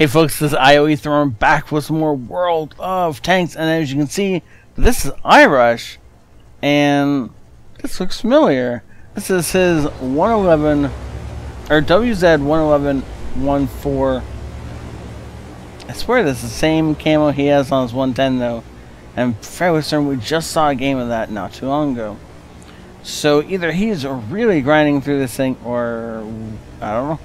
Hey folks, this is IOE throwing back with some more World of Tanks, and as you can see, this is iRush, and this looks familiar. This is his 111, or WZ111-14. I swear this is the same camo he has on his 110 though. I'm fairly certain we just saw a game of that not too long ago. So either he's really grinding through this thing, or I don't know.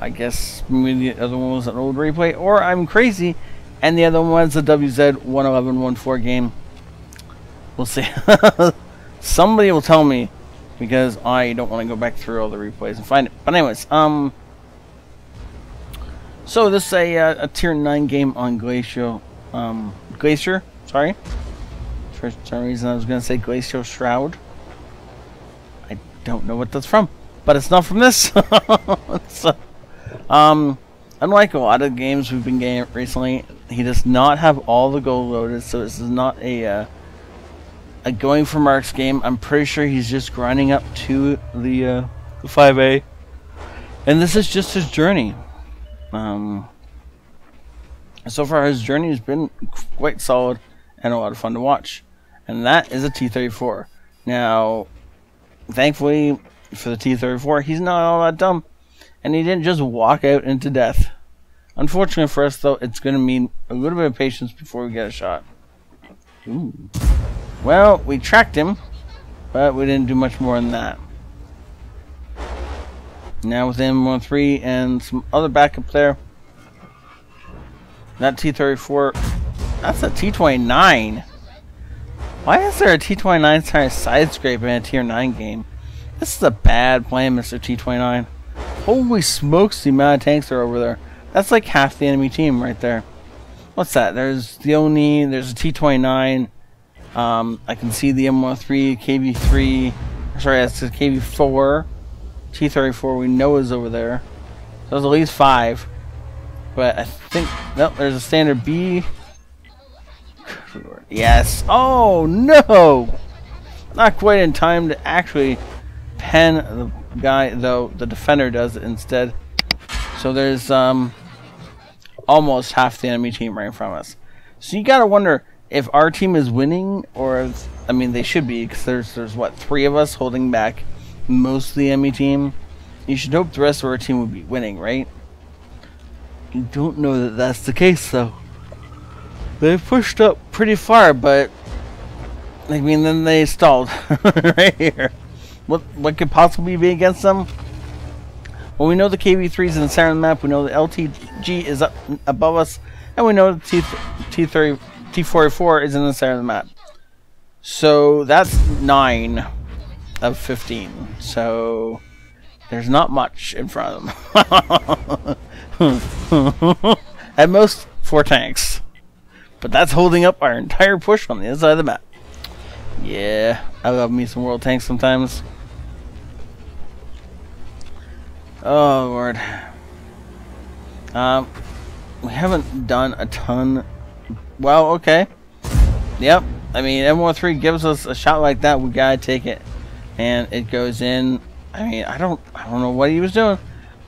I guess maybe the other one was an old replay, or I'm crazy, and the other one was a WZ11114 game. We'll see. Somebody will tell me, because I don't want to go back through all the replays and find it. But anyways, um, so this is a, uh, a tier 9 game on Glacial, um, Glacier, sorry. For some reason I was going to say Glacial Shroud. I don't know what that's from, but it's not from this. so, um, unlike a lot of games we've been getting recently, he does not have all the gold loaded, so this is not a, uh, a going for marks game. I'm pretty sure he's just grinding up to the, uh, the 5A. And this is just his journey. Um, so far, his journey has been quite solid and a lot of fun to watch. And that is a T-34. Now, thankfully for the T-34, he's not all that dumb. And he didn't just walk out into death. Unfortunately for us, though, it's going to mean a little bit of patience before we get a shot. Ooh. Well, we tracked him, but we didn't do much more than that. Now with M13 and some other backup there. That T-34, that's a T-29. Why is there a T-29 trying to side scrape in a Tier 9 game? This is a bad plan, Mr. T-29. Holy smokes, the amount of tanks are over there. That's like half the enemy team right there. What's that? There's the Oni, there's a T-29. Um, I can see the M13, KV-3. Sorry, that's the KV-4. T-34 we know is over there. So there's at least five. But I think... Nope, there's a standard B. Yes. Oh, no! Not quite in time to actually pen the guy, though the defender does it instead. So there's um almost half the enemy team right from us. So you gotta wonder if our team is winning, or if, I mean they should be, because there's there's what three of us holding back most of the enemy team. You should hope the rest of our team would be winning, right? You don't know that that's the case, though. They've pushed up pretty far, but I mean, then they stalled right here. What what could possibly be against them? Well, we know the KV3 is in the center of the map. We know the LTG is up above us, and we know the T T30 T44 is in the center of the map. So that's nine of 15. So there's not much in front of them. At most, four tanks. But that's holding up our entire push on the inside of the map. Yeah, I love me some world tanks sometimes. Oh, Lord. Um, we haven't done a ton. Well, okay. Yep. I mean, M13 gives us a shot like that, we gotta take it. And it goes in. I mean, I don't, I don't know what he was doing,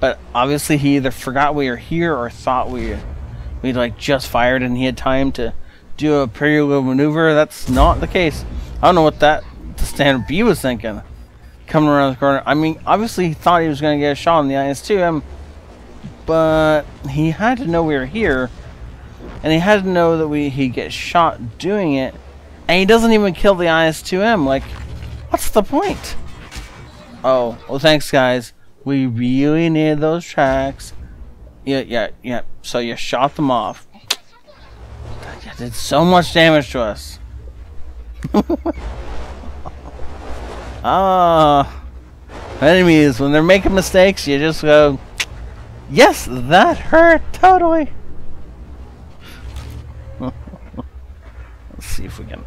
but obviously he either forgot we were here or thought we, we like just fired and he had time to do a little maneuver. That's not the case. I don't know what that the standard B was thinking coming around the corner. I mean, obviously he thought he was going to get a shot on the IS-2M, um, but he had to know we were here, and he had to know that we he get shot doing it, and he doesn't even kill the IS-2M. Like, what's the point? Oh, well, thanks, guys. We really need those tracks. Yeah, yeah, yeah. So you shot them off. You did so much damage to us. Ah, enemies, when they're making mistakes, you just go, yes, that hurt, totally. Let's see if we can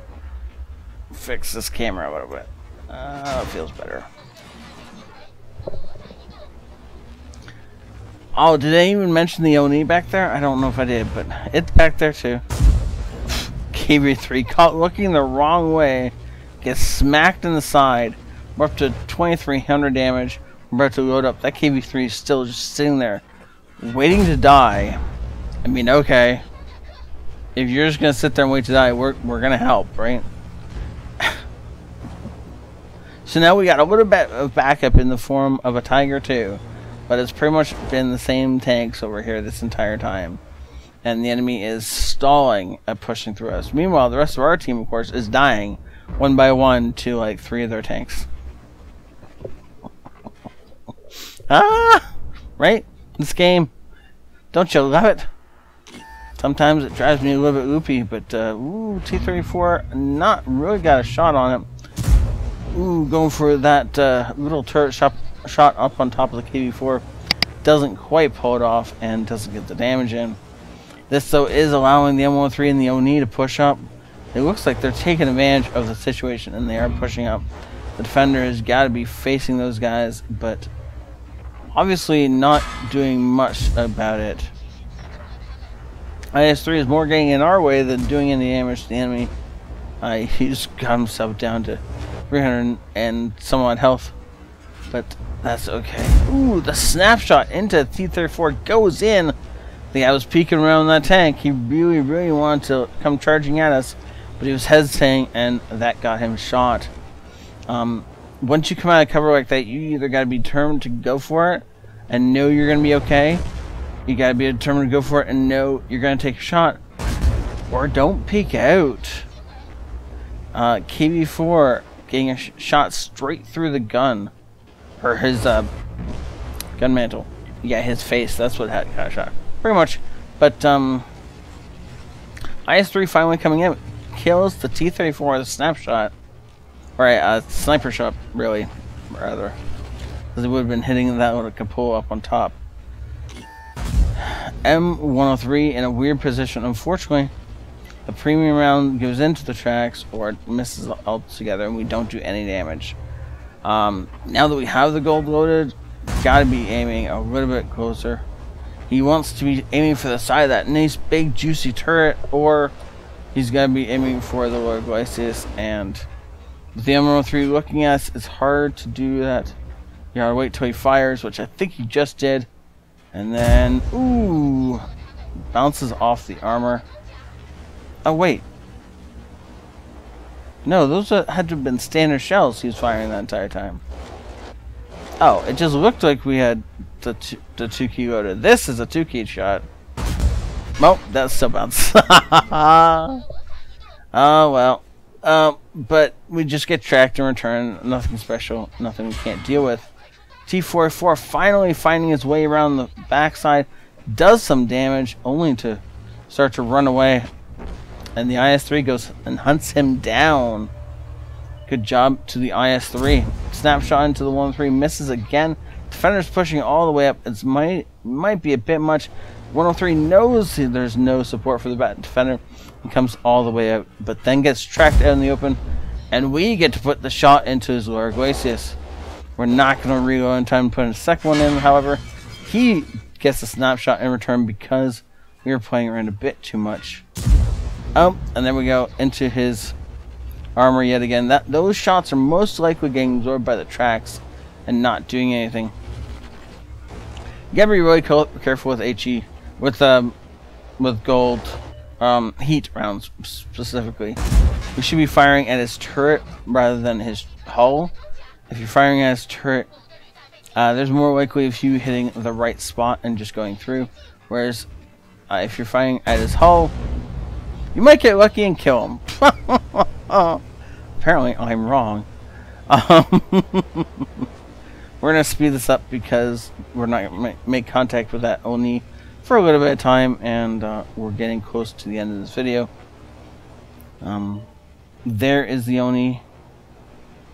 fix this camera a little bit. Uh, it feels better. Oh, did I even mention the Oni back there? I don't know if I did, but it's back there too. KV3 caught looking the wrong way, gets smacked in the side. We're up to 2300 damage. We're about to load up. That KV3 is still just sitting there waiting to die. I mean, okay. If you're just gonna sit there and wait to die, we're we're gonna help, right? so now we got a little bit of backup in the form of a Tiger 2, but it's pretty much been the same tanks over here this entire time. And the enemy is stalling at pushing through us. Meanwhile, the rest of our team, of course, is dying one by one to like three of their tanks. Ah! Right? This game. Don't you love it? Sometimes it drives me a little bit loopy, but uh, ooh, T-34 not really got a shot on it. Ooh, going for that uh, little turret shot, shot up on top of the KV-4. Doesn't quite pull it off and doesn't get the damage in. This, though, is allowing the M13 and the ONI to push up. It looks like they're taking advantage of the situation and they are pushing up. The defender has got to be facing those guys, but obviously not doing much about it. IS-3 is more getting in our way than doing any damage to the enemy. Uh, he's got himself down to 300 and some odd health. But that's okay. Ooh, the snapshot into T-34 goes in. The guy was peeking around that tank. He really, really wanted to come charging at us. But he was hesitating and that got him shot. Um, once you come out of cover like that, you either got to be determined to go for it and know you're going to be okay you gotta be determined to go for it and know you're gonna take a shot. Or don't peek out. Uh, KV4 getting a sh shot straight through the gun. Or his uh, gun mantlet. Yeah, his face. That's what had got shot. Pretty much. But um, IS-3 finally coming in kills the T-34 with a snapshot. A uh, sniper shot, really, rather. Because it would have been hitting that with a cupola up on top. M103 in a weird position. Unfortunately, the premium round goes into the tracks or misses altogether and we don't do any damage. Um, now that we have the gold loaded, gotta be aiming a little bit closer. He wants to be aiming for the side of that nice big juicy turret or he's gotta be aiming for the lower glacis and with the M103 looking at us, it's hard to do that. You gotta wait till he fires, which I think he just did. And then, ooh, bounces off the armor. Oh, wait. No, those had to have been standard shells he was firing that entire time. Oh, it just looked like we had the two, the two key loaded. This is a two key shot. Well, that still bounced. oh, well. Um, but we just get tracked in return. Nothing special. Nothing we can't deal with. T-44 finally finding his way around the backside, does some damage, only to start to run away. And the IS-3 goes and hunts him down. Good job to the IS-3. Snapshot into the 1-3, misses again. Defender's pushing all the way up. It might might be a bit much. 103 knows there's no support for the defender and comes all the way out, but then gets tracked out in the open, and we get to put the shot into glacis. We're not going to reload in time to put a second one in, however. He gets a snapshot in return because we were playing around a bit too much. Oh, and then we go into his armor yet again. That Those shots are most likely getting absorbed by the tracks and not doing anything. You gotta be really careful with HE, with um, with gold um, heat rounds specifically. We should be firing at his turret rather than his hull if you're firing at his turret, uh, there's more likely of you hitting the right spot and just going through. Whereas, uh, if you're firing at his hull, you might get lucky and kill him. Apparently, I'm wrong. Um, we're going to speed this up because we're not going to make contact with that Oni for a little bit of time, and uh, we're getting close to the end of this video. Um, there is the Oni.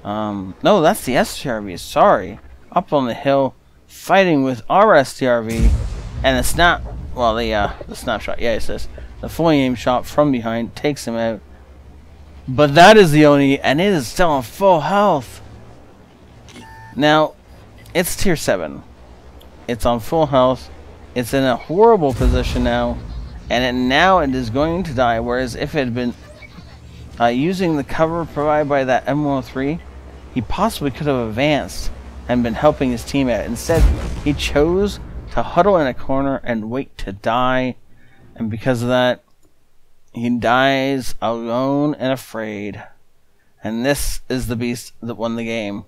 Um, no, that's the STRV, sorry. Up on the hill, fighting with our STRV, and the snap, well, the, uh, the snapshot, yeah, it says, the fully aim shot from behind takes him out. But that is the Oni, and it is still on full health. Now, it's tier 7. It's on full health. It's in a horrible position now. And it, now it is going to die, whereas if it had been uh, using the cover provided by that M103, he possibly could have advanced and been helping his team out. Instead, he chose to huddle in a corner and wait to die. And because of that, he dies alone and afraid. And this is the beast that won the game.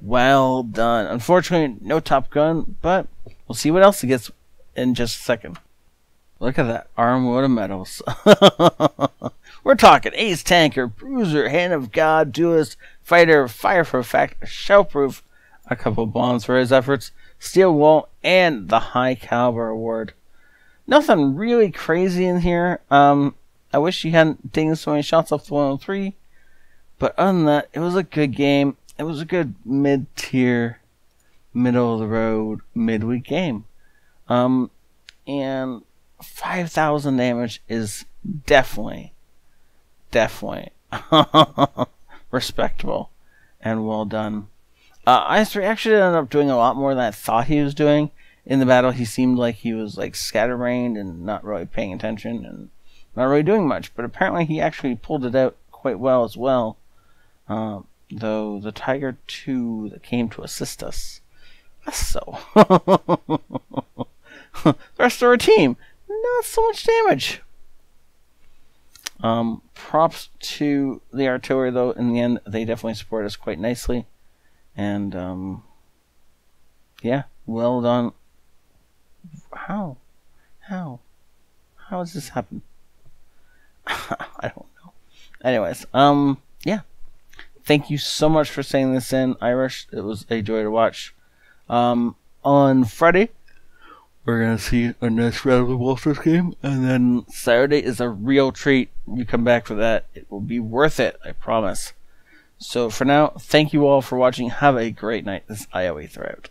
Well done. Unfortunately, no Top Gun, but we'll see what else he gets in just a second. Look at that armload of medals. We're talking ace tanker, bruiser, hand of God, duelist, fighter, fire for effect, shell proof, a couple of bombs for his efforts, steel wall, and the high caliber award. Nothing really crazy in here. Um, I wish he hadn't taken so many shots off the 103. But other than that, it was a good game. It was a good mid tier, middle of the road, midweek game. Um, and 5,000 damage is definitely, definitely respectable and well done. Uh, IS-3 actually ended up doing a lot more than I thought he was doing. In the battle, he seemed like he was like scatterbrained and not really paying attention and not really doing much. But apparently, he actually pulled it out quite well as well. Uh, though the Tiger 2 that came to assist us, so. the rest of our team, not so much damage. Um, props to the artillery, though. In the end, they definitely support us quite nicely. And, um, yeah, well done. How? How? How does this happen? I don't know. Anyways, um, yeah. Thank you so much for saying this in, iRush. It was a joy to watch. Um, on Friday, we're gonna see a nice Rattle Walters game, and then Saturday is a real treat. You come back for that; it will be worth it. I promise. So for now, thank you all for watching. Have a great night. This is IOE Throughout.